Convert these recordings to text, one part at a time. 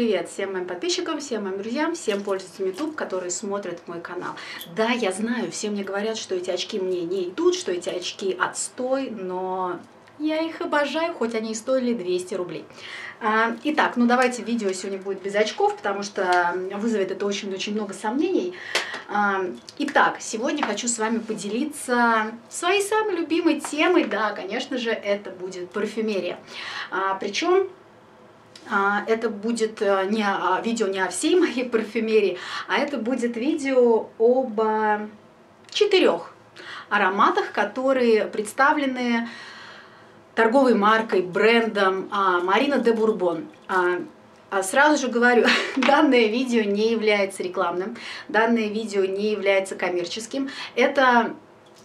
привет всем моим подписчикам, всем моим друзьям, всем пользователям YouTube, которые смотрят мой канал. Да, я знаю, все мне говорят, что эти очки мне не идут, что эти очки отстой, но я их обожаю, хоть они и стоили 200 рублей. А, итак, ну давайте видео сегодня будет без очков, потому что вызовет это очень-очень много сомнений. А, итак, сегодня хочу с вами поделиться своей самой любимой темой. Да, конечно же, это будет парфюмерия. А, Причем это будет э, не видео не о всей моей парфюмерии, а это будет видео об четырех ароматах, которые представлены торговой маркой, брендом а, Марина де Бурбон. А, а сразу же говорю, данное видео не является рекламным, данное видео не является коммерческим. Это,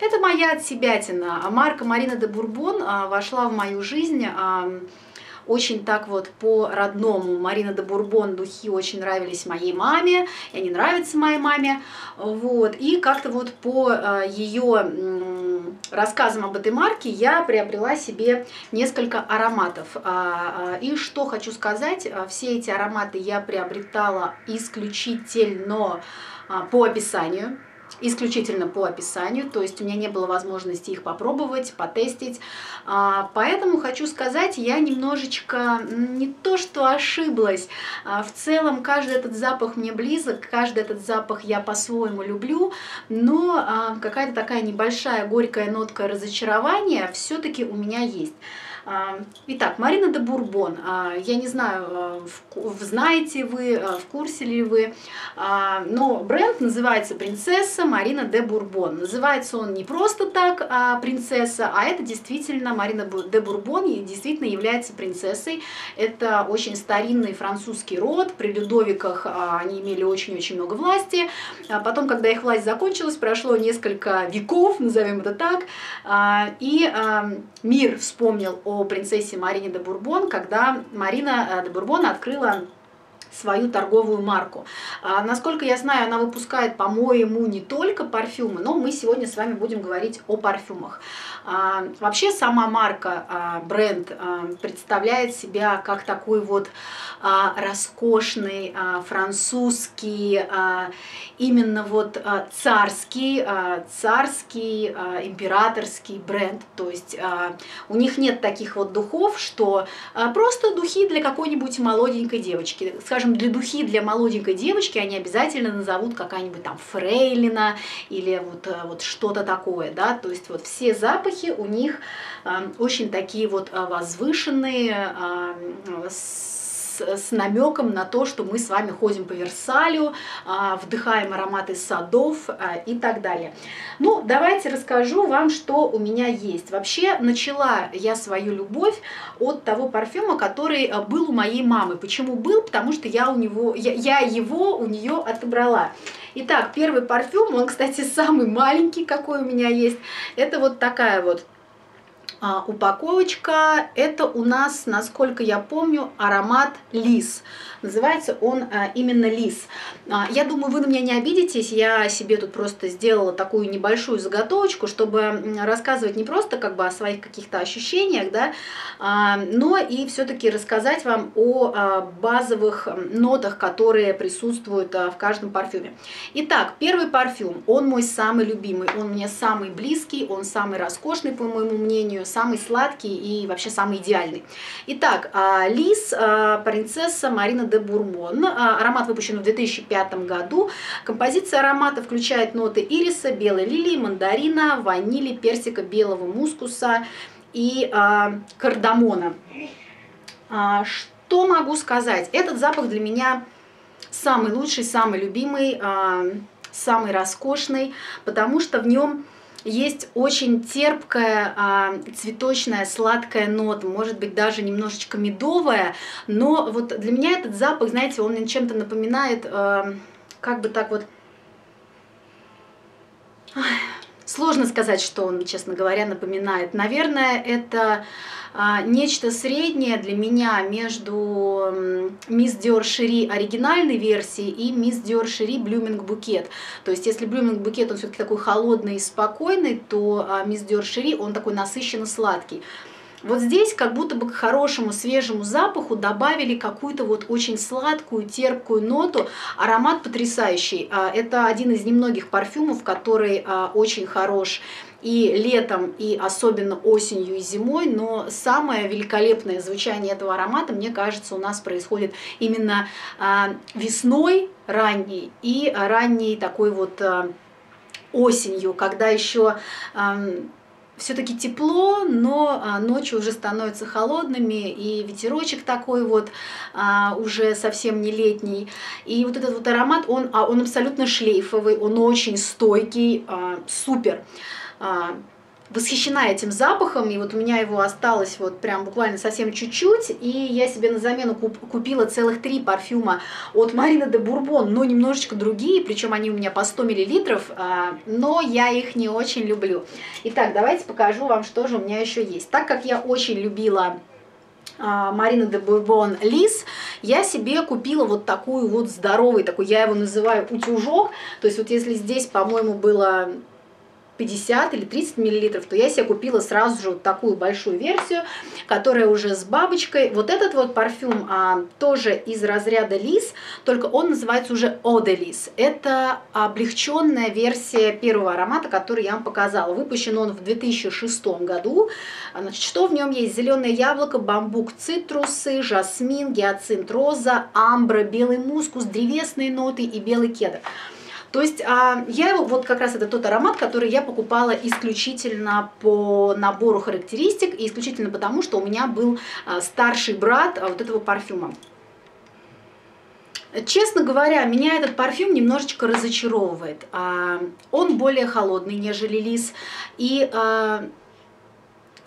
это моя отсебятина. Марка Марина де Бурбон а, вошла в мою жизнь очень так вот по-родному. Марина де Бурбон духи очень нравились моей маме, и они нравятся моей маме. Вот. И как-то вот по э, ее рассказам об этой марке я приобрела себе несколько ароматов. А, а, и что хочу сказать, а, все эти ароматы я приобретала исключительно по описанию исключительно по описанию, то есть у меня не было возможности их попробовать, потестить. А, поэтому хочу сказать, я немножечко не то что ошиблась, а в целом каждый этот запах мне близок, каждый этот запах я по-своему люблю, но а, какая-то такая небольшая горькая нотка разочарования все-таки у меня есть. А, итак, Марина де Бурбон. А, я не знаю, а, знаете вы, в курсе ли вы, но бренд называется «Принцесса Марина де Бурбон». Называется он не просто так «Принцесса», а это действительно Марина де Бурбон и действительно является принцессой. Это очень старинный французский род. При Людовиках они имели очень-очень много власти. Потом, когда их власть закончилась, прошло несколько веков, назовем это так, и мир вспомнил о принцессе Марине де Бурбон, когда Марина э, де Бурбон открыла свою торговую марку. А, насколько я знаю, она выпускает, по-моему, не только парфюмы, но мы сегодня с вами будем говорить о парфюмах. А, вообще сама марка, а, бренд а, представляет себя как такой вот а, роскошный а, французский, а, именно вот а, царский, а, царский, а, императорский бренд. То есть а, у них нет таких вот духов, что а, просто духи для какой-нибудь молоденькой девочки. Скажем, скажем, для духи для молоденькой девочки они обязательно назовут какая-нибудь там фрейлина или вот, э, вот что-то такое, да, то есть вот все запахи у них э, очень такие вот э, возвышенные, э, с с, намеком на то, что мы с вами ходим по Версалю, а, вдыхаем ароматы садов а, и так далее. Ну, давайте расскажу вам, что у меня есть. Вообще, начала я свою любовь от того парфюма, который а, был у моей мамы. Почему был? Потому что я, у него, я, я его у нее отобрала. Итак, первый парфюм, он, кстати, самый маленький, какой у меня есть. Это вот такая вот а, упаковочка. Это у нас, насколько я помню, аромат лис. Называется он а, именно лис. А, я думаю, вы на меня не обидитесь. Я себе тут просто сделала такую небольшую заготовочку, чтобы рассказывать не просто как бы о своих каких-то ощущениях, да, но и все-таки рассказать вам о базовых нотах, которые присутствуют в каждом парфюме. Итак, первый парфюм, он мой самый любимый, он мне самый близкий, он самый роскошный, по моему мнению, самый сладкий и вообще самый идеальный. Итак, а, Лис, а, принцесса Марина де Бурмон. А, аромат выпущен в 2005 году. Композиция аромата включает ноты ириса, белой лилии, мандарина, ванили, персика, белого мускуса и кардамона. Что могу сказать? Этот запах для меня самый лучший, самый любимый, самый роскошный, потому что в нем есть очень терпкая, а, цветочная, сладкая нота, может быть даже немножечко медовая, но вот для меня этот запах, знаете, он чем-то напоминает, а, как бы так вот... Сложно сказать, что он, честно говоря, напоминает. Наверное, это а, нечто среднее для меня между Miss Dior Chérie оригинальной версии и Miss Dior Chérie Blooming Bouquet. То есть если Blooming Bouquet, он все-таки такой холодный и спокойный, то Miss Dior Chérie, он такой насыщенно сладкий. Вот здесь как будто бы к хорошему свежему запаху добавили какую-то вот очень сладкую, терпкую ноту. Аромат потрясающий. А, это один из немногих парфюмов, который а, очень хорош и летом, и особенно осенью и зимой, но самое великолепное звучание этого аромата, мне кажется, у нас происходит именно весной ранней и ранней такой вот осенью, когда еще все-таки тепло, но а, ночи уже становятся холодными, и ветерочек такой вот а, уже совсем не летний. И вот этот вот аромат, он, а, он абсолютно шлейфовый, он очень стойкий, супер восхищена этим запахом, и вот у меня его осталось вот прям буквально совсем чуть-чуть, и я себе на замену куп купила целых три парфюма от Марина де Бурбон, но немножечко другие, причем они у меня по 100 миллилитров, а, но я их не очень люблю. Итак, давайте покажу вам, что же у меня еще есть. Так как я очень любила а, Марина де Бурбон Лис, я себе купила вот такую вот здоровый, такой, я его называю утюжок, то есть вот если здесь, по-моему, было 50 или 30 миллилитров, то я себе купила сразу же вот такую большую версию, которая уже с бабочкой. Вот этот вот парфюм а, тоже из разряда Лис, только он называется уже Оде Лис. Это облегченная версия первого аромата, который я вам показала. Выпущен он в 2006 году. Значит, что в нем есть? Зеленое яблоко, бамбук, цитрусы, жасмин, гиацинт, роза, амбра, белый мускус, древесные ноты и белый кедр. То есть а, я его, вот как раз это тот аромат, который я покупала исключительно по набору характеристик и исключительно потому, что у меня был а, старший брат а, вот этого парфюма. Честно говоря, меня этот парфюм немножечко разочаровывает. Он более холодный, нежели лис. И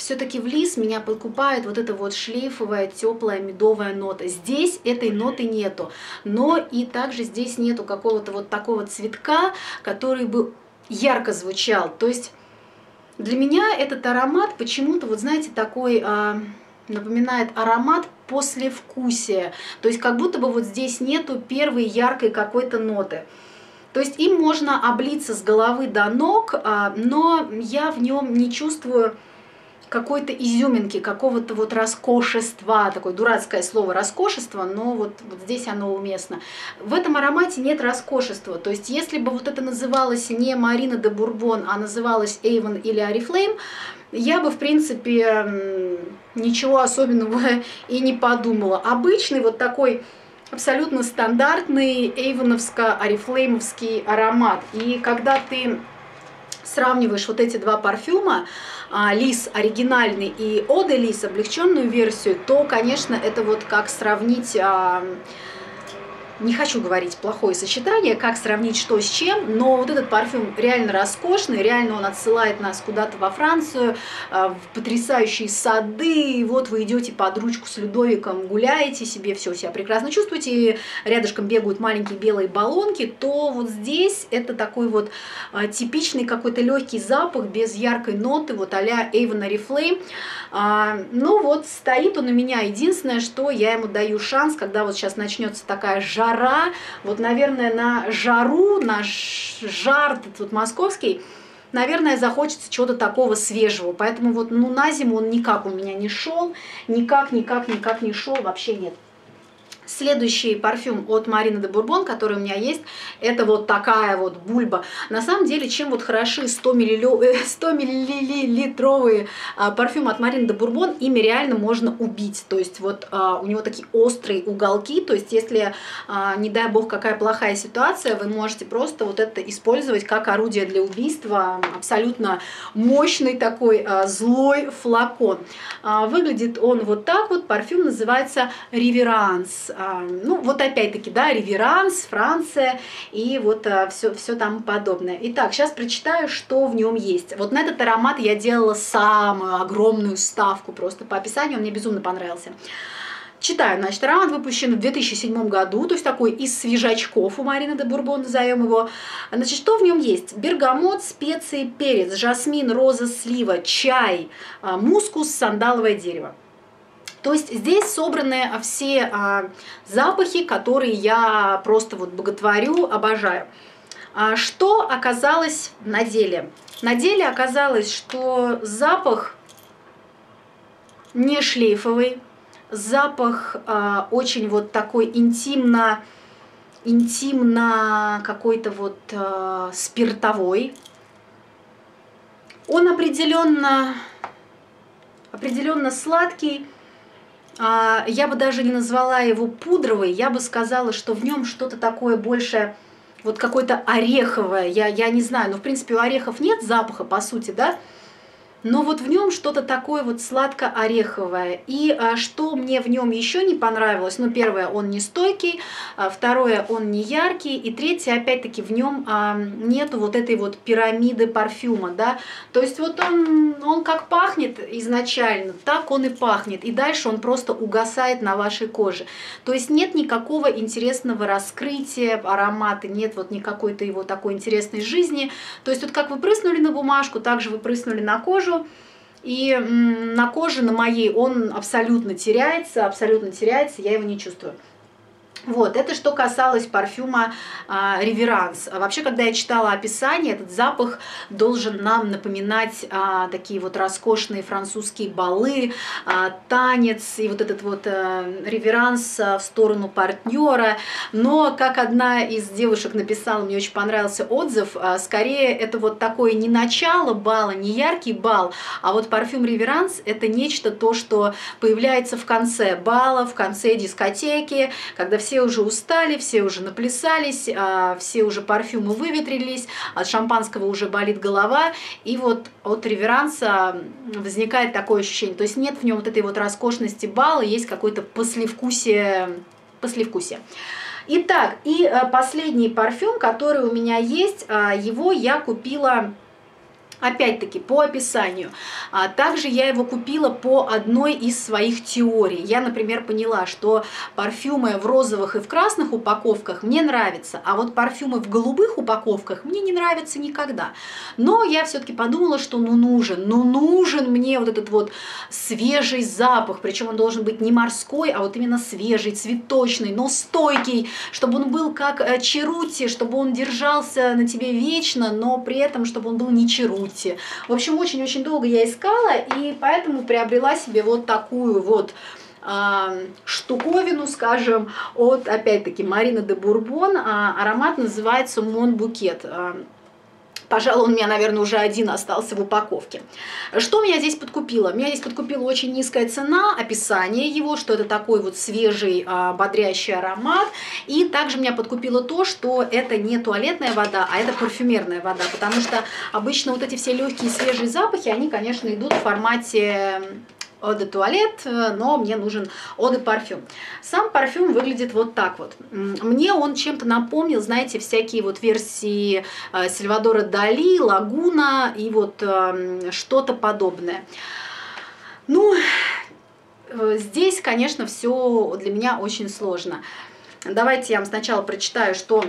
все-таки в лис меня подкупает вот эта вот шлейфовая, теплая, медовая нота. Здесь этой ноты нету, но и также здесь нету какого-то вот такого цветка, который бы ярко звучал. То есть для меня этот аромат почему-то, вот знаете, такой... А, напоминает аромат послевкусия. То есть как будто бы вот здесь нету первой яркой какой-то ноты. То есть им можно облиться с головы до ног, а, но я в нем не чувствую какой-то изюминки, какого-то вот роскошества, такое дурацкое слово роскошество, но вот, вот здесь оно уместно. В этом аромате нет роскошества, то есть если бы вот это называлось не Марина де Бурбон, а называлось Эйвен или Арифлейм, я бы, в принципе, ничего особенного и не подумала. Обычный вот такой абсолютно стандартный эйвоновско-арифлеймовский аромат. И когда ты сравниваешь вот эти два парфюма, а, Лис оригинальный и Оде Лис облегченную версию, то, конечно, это вот как сравнить а, не хочу говорить плохое сочетание, как сравнить что с чем, но вот этот парфюм реально роскошный, реально он отсылает нас куда-то во Францию, э, в потрясающие сады, и вот вы идете под ручку с Людовиком, гуляете себе, все себя прекрасно чувствуете, рядышком бегают маленькие белые баллонки, то вот здесь это такой вот э, типичный какой-то легкий запах без яркой ноты, вот а-ля Avon Oriflame. А, ну вот стоит он у меня, единственное, что я ему даю шанс, когда вот сейчас начнется такая жара, жара, вот, наверное, на жару, на жар этот вот московский, наверное, захочется чего-то такого свежего. Поэтому вот, ну, на зиму он никак у меня не шел, никак, никак, никак не шел, вообще нет. Следующий парфюм от Марины де Бурбон, который у меня есть, это вот такая вот бульба. На самом деле, чем вот хороши 100 миллилитровые а, парфюмы от Марины де Бурбон, ими реально можно убить. То есть вот а, у него такие острые уголки, то есть если, а, не дай бог, какая плохая ситуация, вы можете просто вот это использовать как орудие для убийства. Абсолютно мощный такой злой флакон. Выглядит он вот так вот. Парфюм называется Реверанс ну вот опять-таки, да, реверанс, Франция и вот все, а, все там подобное. Итак, сейчас прочитаю, что в нем есть. Вот на этот аромат я делала самую огромную ставку, просто по описанию он мне безумно понравился. Читаю, значит, аромат выпущен в 2007 году, то есть такой из свежачков у Марины де Бурбон, назовем его. Значит, что в нем есть? Бергамот, специи, перец, жасмин, роза, слива, чай, а, мускус, сандаловое дерево. То есть здесь собраны все а, запахи, которые я просто вот боготворю, обожаю. А что оказалось на деле? На деле оказалось, что запах не шлейфовый, запах э, очень вот такой интимно, интимно какой-то вот э, спиртовой. Он определенно, определенно сладкий. Э, я бы даже не назвала его пудровый, я бы сказала, что в нем что-то такое больше вот какое-то ореховое, я, я не знаю, но в принципе у орехов нет запаха, по сути, да, но вот в нем что-то такое вот сладко-ореховое. И а, что мне в нем еще не понравилось, ну, первое, он не стойкий, а, второе, он не яркий, и третье, опять-таки, в нем а, нету вот этой вот пирамиды парфюма, да, то есть вот он, он как пахнет изначально, так он и пахнет, и дальше он просто угасает на вашей коже. То есть нет никакого интересного раскрытия аромата, нет вот никакой-то его такой интересной жизни, то есть вот как вы прыснули на бумажку, так же вы прыснули на кожу, кожу, и на коже, на моей, он абсолютно теряется, абсолютно теряется, я его не чувствую. Вот, это что касалось парфюма а, Реверанс. Вообще, когда я читала описание, этот запах должен нам напоминать а, такие вот роскошные французские балы, а, танец и вот этот вот а, реверанс а, в сторону партнера. Но, как одна из девушек написала, мне очень понравился отзыв, а, скорее это вот такое не начало бала, не яркий бал, а вот парфюм Реверанс это нечто то, что появляется в конце бала, в конце дискотеки, когда все все уже устали, все уже наплясались, а, все уже парфюмы выветрились, от шампанского уже болит голова, и вот от реверанса возникает такое ощущение, то есть нет в нем вот этой вот роскошности бала, есть какое-то послевкусие, послевкусие. Итак, и а, последний парфюм, который у меня есть, а, его я купила Опять-таки, по описанию. А также я его купила по одной из своих теорий. Я, например, поняла, что парфюмы в розовых и в красных упаковках мне нравятся, а вот парфюмы в голубых упаковках мне не нравятся никогда. Но я все-таки подумала, что ну нужен, ну нужен мне вот этот вот свежий запах, причем он должен быть не морской, а вот именно свежий, цветочный, но стойкий, чтобы он был как э, черути, чтобы он держался на тебе вечно, но при этом, чтобы он был не черути Ути. В общем, очень-очень долго я искала, и поэтому приобрела себе вот такую вот штуковину, скажем, от, опять-таки, Марина де Бурбон. А, аромат называется Мон Букет. Пожалуй, у меня, наверное, уже один остался в упаковке. Что меня здесь подкупило? Меня здесь подкупила очень низкая цена, описание его, что это такой вот свежий, а, бодрящий аромат. И также меня подкупило то, что это не туалетная вода, а это парфюмерная вода. Потому что обычно вот эти все легкие свежие запахи, они, конечно, идут в формате eau туалет, э, но мне нужен eau парфюм. Сам парфюм выглядит вот так вот. Мне он чем-то напомнил, знаете, всякие вот версии э, Сальвадора Дали, Лагуна и вот эм, что-то подобное. Ну, э, здесь, конечно, все для меня очень сложно. Давайте я вам сначала прочитаю, что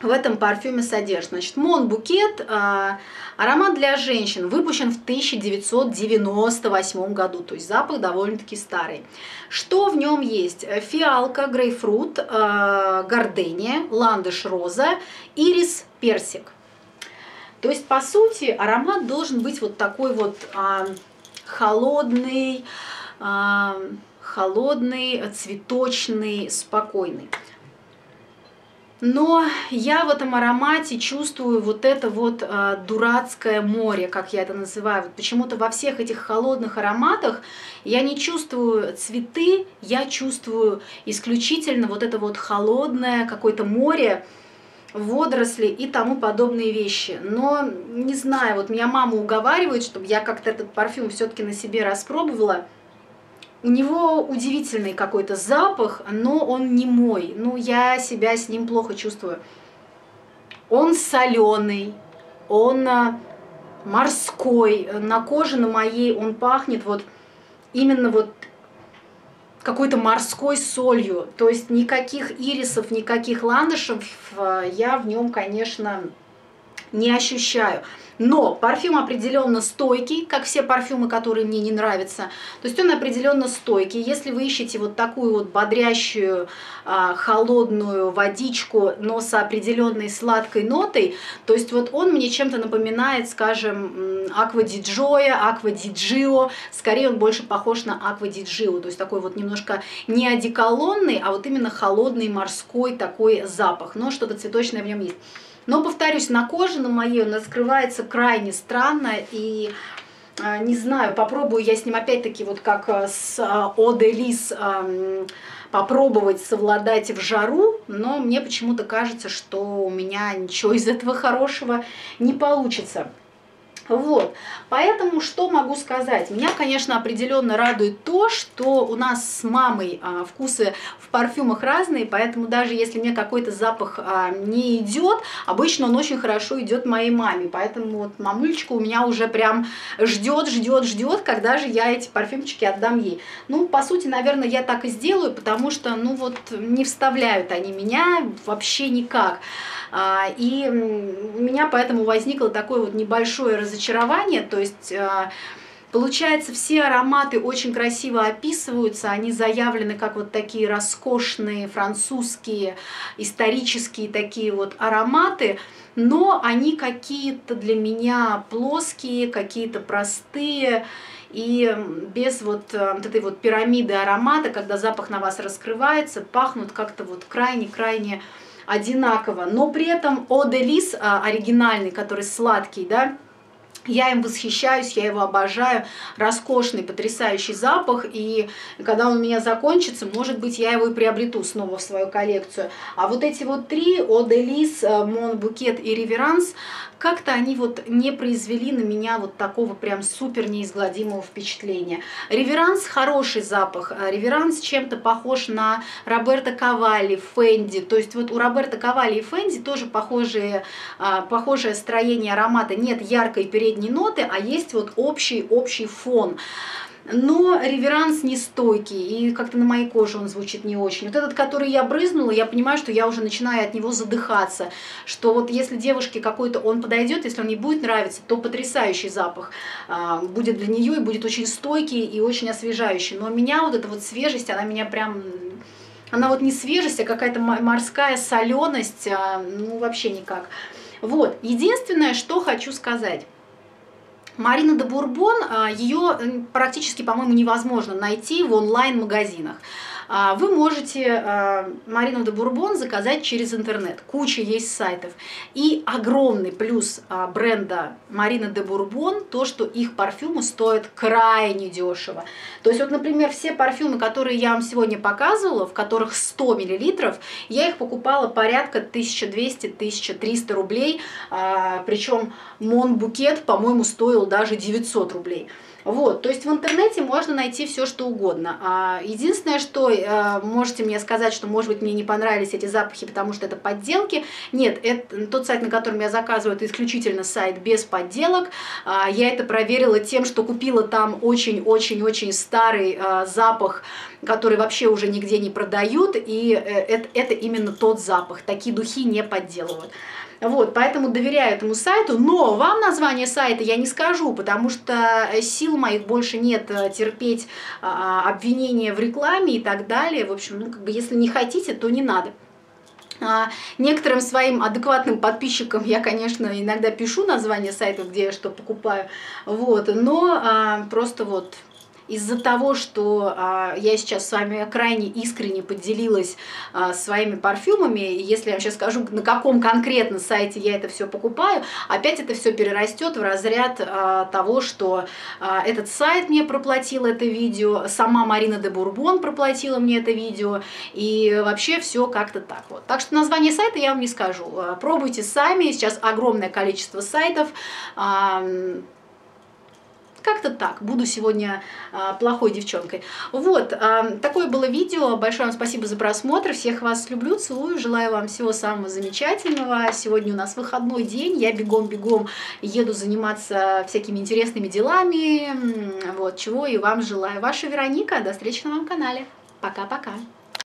в этом парфюме содержит. Значит, Мон Букет, э, аромат для женщин, выпущен в 1998 году, то есть запах довольно-таки старый. Что в нем есть? Фиалка, грейпфрут, э, гордения, ландыш, роза, ирис, персик. То есть, по сути, аромат должен быть вот такой вот э, холодный, э, холодный, цветочный, спокойный. Но я в этом аромате чувствую вот это вот э, дурацкое море, как я это называю. Вот почему-то во всех этих холодных ароматах я не чувствую цветы, я чувствую исключительно вот это вот холодное какое-то море, водоросли и тому подобные вещи. Но не знаю, вот меня мама уговаривает, чтобы я как-то этот парфюм все-таки на себе распробовала – у него удивительный какой-то запах, но он не мой. Ну, я себя с ним плохо чувствую. Он соленый, он а, морской. На коже на моей он пахнет вот именно вот какой-то морской солью. То есть никаких ирисов, никаких ландышев а, я в нем, конечно, не ощущаю. Но парфюм определенно стойкий, как все парфюмы, которые мне не нравятся. То есть он определенно стойкий. Если вы ищете вот такую вот бодрящую, а, холодную водичку, но с определенной сладкой нотой, то есть вот он мне чем-то напоминает, скажем, Аква Диджоя, Аква Диджио. Скорее он больше похож на Аква Диджио. То есть такой вот немножко не одеколонный, а вот именно холодный морской такой запах. Но что-то цветочное в нем есть. Но, повторюсь, на коже на моей он раскрывается крайне странно и а, не знаю, попробую я с ним опять-таки вот как а, с Оделис попробовать совладать в жару, но мне почему-то кажется, что у меня ничего из этого хорошего не получится. Вот, поэтому что могу сказать? Меня, конечно, определенно радует то, что у нас с мамой а, вкусы в парфюмах разные, поэтому даже если мне какой-то запах а, не идет, обычно он очень хорошо идет моей маме, поэтому вот мамулечка у меня уже прям ждет, ждет, ждет, когда же я эти парфюмчики отдам ей. Ну, по сути, наверное, я так и сделаю, потому что, ну вот, не вставляют они меня вообще никак. А, и у меня поэтому возникло такое вот небольшое разочарование, то есть а, Получается, все ароматы очень красиво описываются, они заявлены как вот такие роскошные французские исторические такие вот ароматы, но они какие-то для меня плоские, какие-то простые, и без вот, э, вот этой вот пирамиды аромата, когда запах на вас раскрывается, пахнут как-то вот крайне-крайне одинаково, но при этом Оделис а, оригинальный, который сладкий, да, я им восхищаюсь, я его обожаю. Роскошный, потрясающий запах. И когда он у меня закончится, может быть, я его и приобрету снова в свою коллекцию. А вот эти вот три, Оделис, Мон Букет и Реверанс, как-то они вот не произвели на меня вот такого прям супер неизгладимого впечатления. Реверанс хороший запах, а реверанс чем-то похож на Роберто Кавалли, Фенди, то есть вот у Роберто Кавалли и Фенди тоже похожие, а, похожее строение аромата, нет яркой передней ноты, а есть вот общий, общий фон но реверанс не стойкий, и как-то на моей коже он звучит не очень. Вот этот, который я брызнула, я понимаю, что я уже начинаю от него задыхаться, что вот если девушке какой-то он подойдет, если он ей будет нравиться, то потрясающий запах а, будет для нее и будет очень стойкий и очень освежающий. Но меня вот эта вот свежесть, она меня прям она вот не свежесть, а какая-то морская соленость, а, ну вообще никак. Вот, единственное, что хочу сказать. Марина де Бурбон, а, ее практически, по-моему, невозможно найти в онлайн-магазинах. А, вы можете а, Марину де Бурбон заказать через интернет. Куча есть сайтов. И огромный плюс а, бренда Марина де Бурбон то, что их парфюмы стоят крайне дешево. То есть вот, например, все парфюмы, которые я вам сегодня показывала, в которых 100 мл, я их покупала порядка 1200-1300 рублей. Причем Мон Букет, по-моему, стоил даже 900 рублей. Вот, то есть в интернете можно найти все, что угодно. А единственное, что э, можете мне сказать, что, может быть, мне не понравились эти запахи, потому что это подделки. Нет, это, тот сайт, на котором я заказываю, это исключительно сайт без подделок. А, я это проверила тем, что купила там очень-очень-очень старый э, запах, который вообще уже нигде не продают, и э, это, это именно тот запах. Такие духи не подделывают. Вот, поэтому доверяю этому сайту, но вам название сайта я не скажу, потому что сил моих больше нет э, терпеть а, обвинения в рекламе и так далее. В общем, ну, как бы, если не хотите, то не надо. А, некоторым своим адекватным подписчикам я, конечно, иногда пишу название сайта, где я что покупаю, вот, но а, просто вот из-за того, что а, я сейчас с вами крайне искренне поделилась а, своими парфюмами, если я вам сейчас скажу, на каком конкретно сайте я это все покупаю, опять это все перерастет в разряд а, того, что а, этот сайт мне проплатил это видео, сама Марина де Бурбон проплатила мне это видео, и вообще все как-то так вот. Так что название сайта я вам не скажу. Пробуйте сами, сейчас огромное количество сайтов, а, как-то так, буду сегодня а, плохой девчонкой. Вот, а, такое было видео. Большое вам спасибо за просмотр. Всех вас люблю, целую, желаю вам всего самого замечательного. Сегодня у нас выходной день, я бегом-бегом еду заниматься всякими интересными делами. Вот, чего и вам желаю. Ваша Вероника, до встречи на моем канале. Пока-пока.